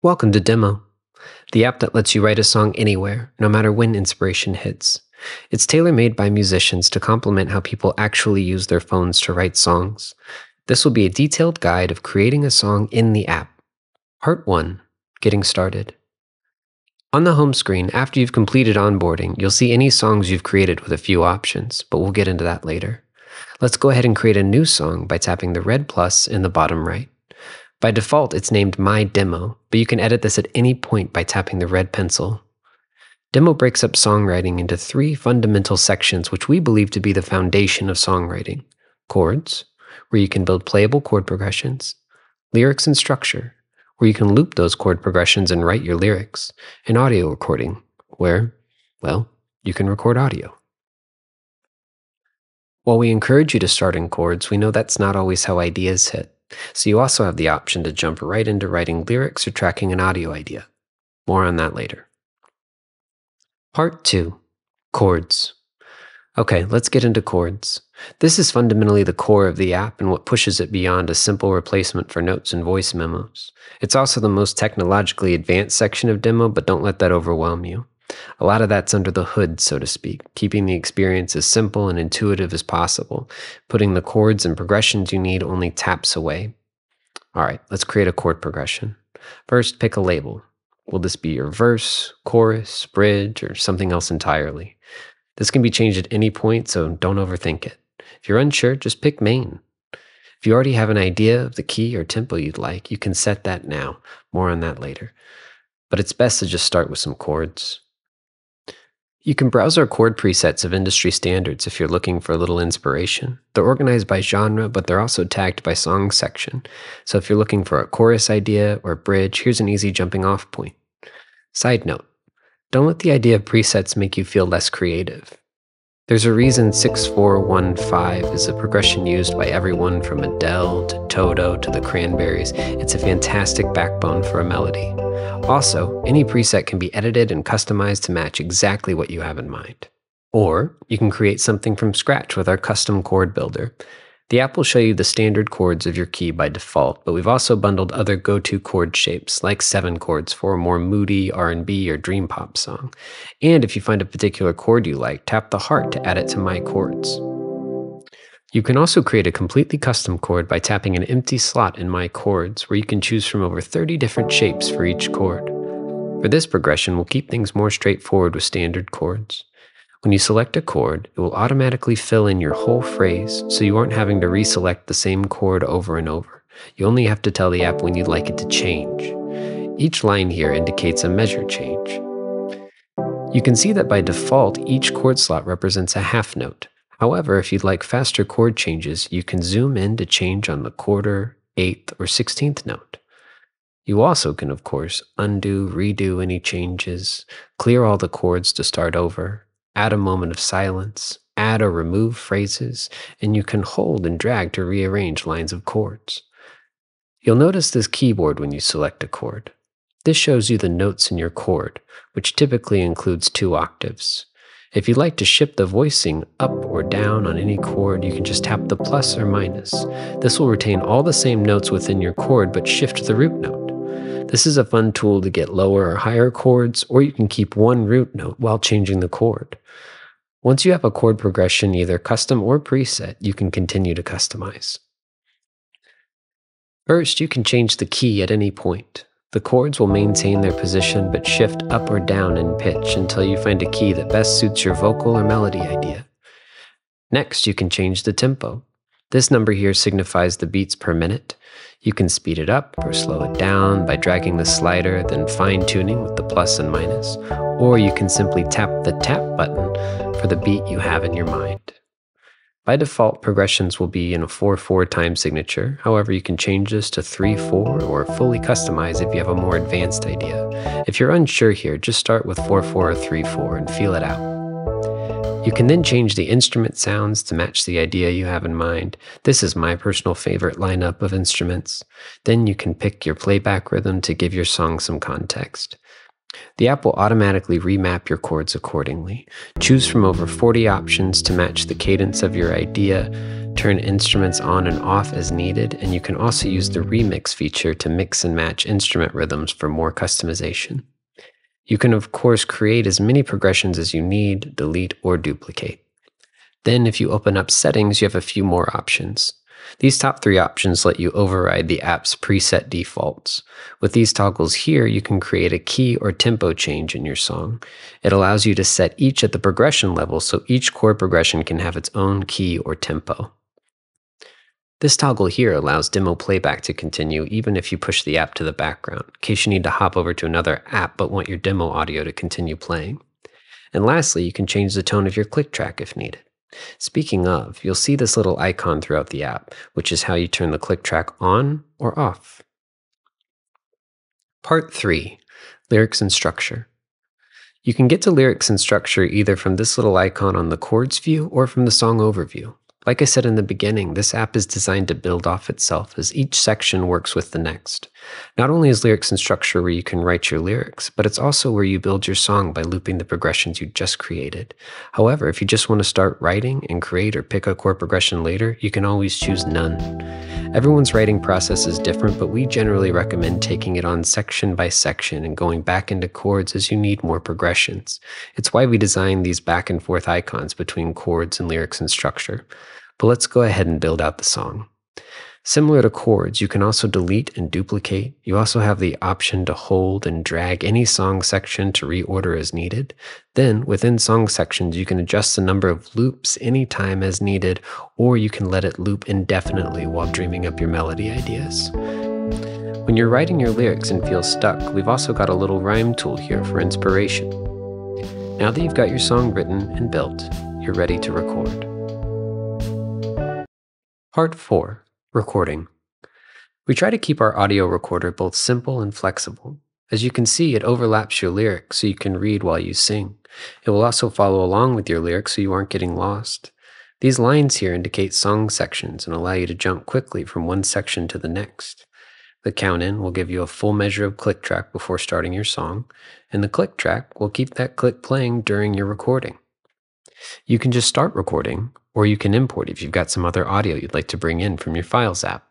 Welcome to Demo, the app that lets you write a song anywhere, no matter when inspiration hits. It's tailor made by musicians to complement how people actually use their phones to write songs. This will be a detailed guide of creating a song in the app. Part 1 Getting Started. On the home screen, after you've completed onboarding, you'll see any songs you've created with a few options, but we'll get into that later. Let's go ahead and create a new song by tapping the red plus in the bottom right. By default, it's named My Demo, but you can edit this at any point by tapping the red pencil. Demo breaks up songwriting into three fundamental sections, which we believe to be the foundation of songwriting chords, where you can build playable chord progressions, lyrics and structure, where you can loop those chord progressions and write your lyrics, and audio recording, where, well, you can record audio. While we encourage you to start in chords, we know that's not always how ideas hit. So you also have the option to jump right into writing lyrics or tracking an audio idea. More on that later. Part 2 Chords. Okay, let's get into chords. This is fundamentally the core of the app and what pushes it beyond a simple replacement for notes and voice memos. It's also the most technologically advanced section of demo, but don't let that overwhelm you. A lot of that's under the hood, so to speak, keeping the experience as simple and intuitive as possible, putting the chords and progressions you need only taps away. All right, let's create a chord progression. First, pick a label. Will this be your verse, chorus, bridge, or something else entirely? This can be changed at any point, so don't overthink it. If you're unsure, just pick main. If you already have an idea of the key or tempo you'd like, you can set that now. More on that later. But it's best to just start with some chords. You can browse our chord presets of industry standards if you're looking for a little inspiration. They're organized by genre, but they're also tagged by song section. So if you're looking for a chorus idea or bridge, here's an easy jumping off point. Side note don't let the idea of presets make you feel less creative. There's a reason 6415 is a progression used by everyone from Adele to Toto to the Cranberries. It's a fantastic backbone for a melody. Also, any preset can be edited and customized to match exactly what you have in mind. Or you can create something from scratch with our custom chord builder. The app will show you the standard chords of your key by default, but we've also bundled other go-to chord shapes like seven chords for a more moody R&B or dream pop song. And if you find a particular chord you like, tap the heart to add it to My Chords. You can also create a completely custom chord by tapping an empty slot in My Chords, where you can choose from over 30 different shapes for each chord. For this progression, we'll keep things more straightforward with standard chords. When you select a chord, it will automatically fill in your whole phrase so you aren't having to reselect the same chord over and over. You only have to tell the app when you'd like it to change. Each line here indicates a measure change. You can see that by default, each chord slot represents a half note. However, if you'd like faster chord changes, you can zoom in to change on the quarter, eighth, or sixteenth note. You also can, of course, undo, redo any changes, clear all the chords to start over, add a moment of silence, add or remove phrases, and you can hold and drag to rearrange lines of chords. You'll notice this keyboard when you select a chord. This shows you the notes in your chord, which typically includes two octaves. If you'd like to shift the voicing up or down on any chord, you can just tap the plus or minus. This will retain all the same notes within your chord but shift the root note. This is a fun tool to get lower or higher chords, or you can keep one root note while changing the chord. Once you have a chord progression, either custom or preset, you can continue to customize. First, you can change the key at any point. The chords will maintain their position but shift up or down in pitch until you find a key that best suits your vocal or melody idea. Next, you can change the tempo. This number here signifies the beats per minute. You can speed it up or slow it down by dragging the slider, then fine tuning with the plus and minus, or you can simply tap the tap button for the beat you have in your mind. By default, progressions will be in a 4-4 time signature. However, you can change this to 3-4 or fully customize if you have a more advanced idea. If you're unsure here, just start with 4-4 or 3-4 and feel it out. You can then change the instrument sounds to match the idea you have in mind. This is my personal favorite lineup of instruments. Then you can pick your playback rhythm to give your song some context. The app will automatically remap your chords accordingly. Choose from over 40 options to match the cadence of your idea. turn instruments on and off as needed, and you can also use the remix feature to mix and match instrument rhythms for more customization. You can, of course, create as many progressions as you need, delete, or duplicate. Then, if you open up settings, you have a few more options. These top three options let you override the app's preset defaults. With these toggles here, you can create a key or tempo change in your song. It allows you to set each at the progression level so each chord progression can have its own key or tempo. This toggle here allows demo playback to continue even if you push the app to the background, in case you need to hop over to another app but want your demo audio to continue playing. And lastly, you can change the tone of your click track if needed. Speaking of, you'll see this little icon throughout the app, which is how you turn the click track on or off. Part 3 Lyrics and Structure. You can get to lyrics and structure either from this little icon on the chords view or from the song overview. Like I said in the beginning, this app is designed to build off itself as each section works with the next. Not only is lyrics and structure where you can write your lyrics, but it's also where you build your song by looping the progressions you just created. However, if you just want to start writing and create or pick a chord progression later, you can always choose none. Everyone's writing process is different, but we generally recommend taking it on section by section and going back into chords as you need more progressions. It's why we design these back and forth icons between chords and lyrics and structure. But let's go ahead and build out the song. Similar to chords, you can also delete and duplicate. You also have the option to hold and drag any song section to reorder as needed. Then, within song sections, you can adjust the number of loops anytime as needed, or you can let it loop indefinitely while dreaming up your melody ideas. When you're writing your lyrics and feel stuck, we've also got a little rhyme tool here for inspiration. Now that you've got your song written and built, you're ready to record. Part 4 Recording. We try to keep our audio recorder both simple and flexible. As you can see, it overlaps your lyrics so you can read while you sing. It will also follow along with your lyrics so you aren't getting lost. These lines here indicate song sections and allow you to jump quickly from one section to the next. The count in will give you a full measure of click track before starting your song, and the click track will keep that click playing during your recording. You can just start recording, or you can import if you've got some other audio you'd like to bring in from your Files app.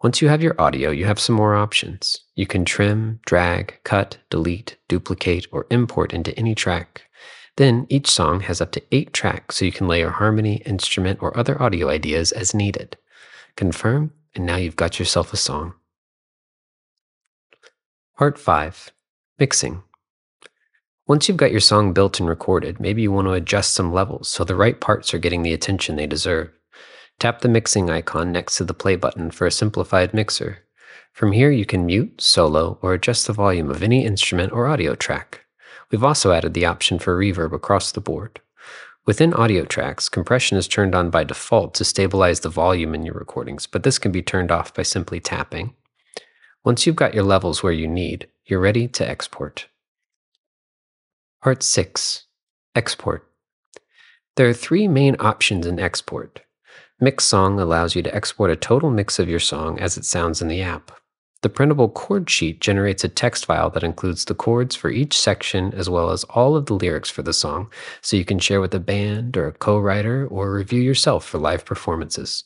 Once you have your audio, you have some more options. You can trim, drag, cut, delete, duplicate, or import into any track. Then each song has up to eight tracks, so you can layer harmony, instrument, or other audio ideas as needed. Confirm, and now you've got yourself a song. Part 5 Mixing. Once you've got your song built and recorded, maybe you want to adjust some levels so the right parts are getting the attention they deserve. Tap the mixing icon next to the play button for a simplified mixer. From here, you can mute, solo, or adjust the volume of any instrument or audio track. We've also added the option for reverb across the board. Within audio tracks, compression is turned on by default to stabilize the volume in your recordings, but this can be turned off by simply tapping. Once you've got your levels where you need, you're ready to export. Part 6 Export. There are three main options in export. Mix Song allows you to export a total mix of your song as it sounds in the app. The printable chord sheet generates a text file that includes the chords for each section as well as all of the lyrics for the song, so you can share with a band or a co writer or review yourself for live performances.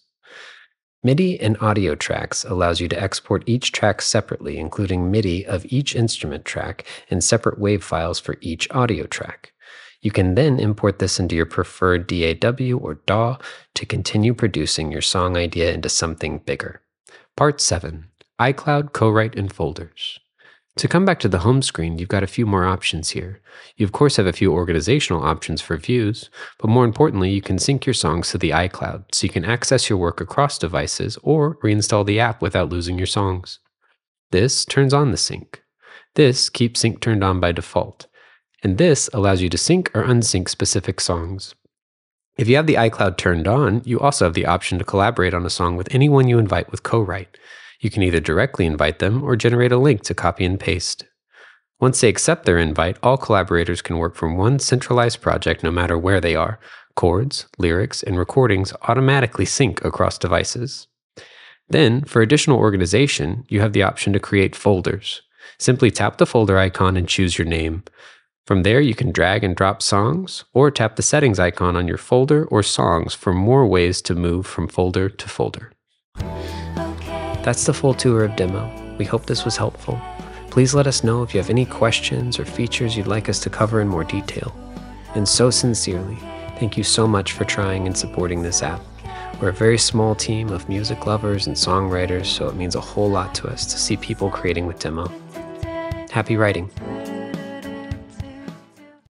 MIDI and audio tracks allows you to export each track separately, including MIDI of each instrument track and separate WAV files for each audio track. You can then import this into your preferred DAW or DAW to continue producing your song idea into something bigger. Part 7 iCloud Co-Write in Folders. To come back to the home screen, you've got a few more options here. You of course have a few organizational options for views, but more importantly, you can sync your songs to the iCloud so you can access your work across devices or reinstall the app without losing your songs. This turns on the sync. This keeps sync turned on by default. And this allows you to sync or unsync specific songs. If you have the iCloud turned on, you also have the option to collaborate on a song with anyone you invite with co-write. You can either directly invite them or generate a link to copy and paste. Once they accept their invite, all collaborators can work from one centralized project no matter where they are. Chords, lyrics, and recordings automatically sync across devices. Then, for additional organization, you have the option to create folders. Simply tap the folder icon and choose your name. From there, you can drag and drop songs or tap the settings icon on your folder or songs for more ways to move from folder to folder. Oh, That's the full tour of Demo. We hope this was helpful. Please let us know if you have any questions or features you'd like us to cover in more detail. And so sincerely, thank you so much for trying and supporting this app. We're a very small team of music lovers and songwriters, so it means a whole lot to us to see people creating with Demo. Happy writing!